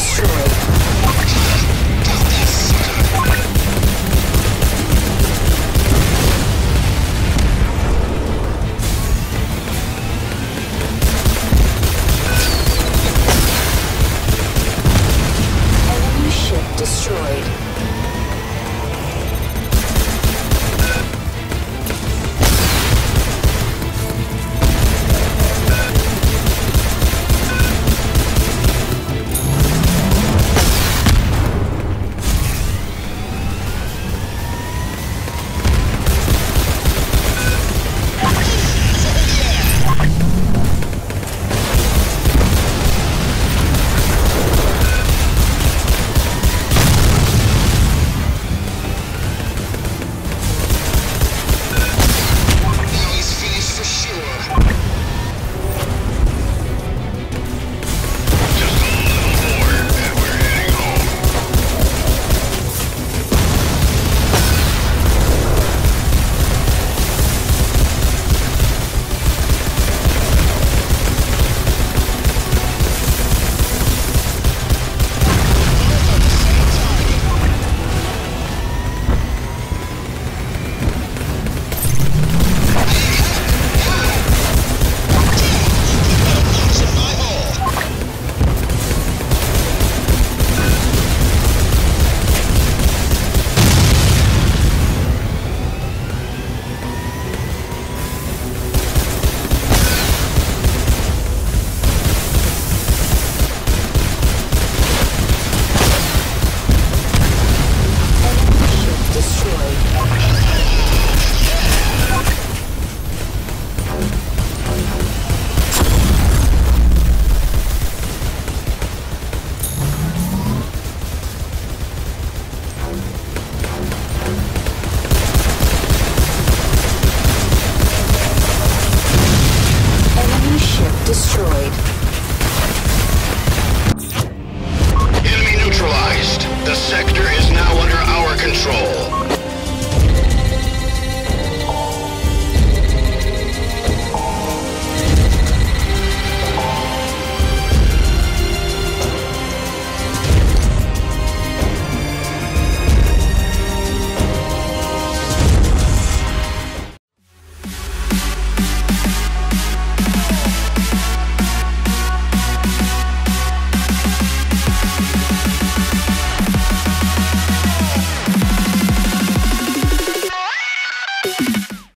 destroyed. Destroyed.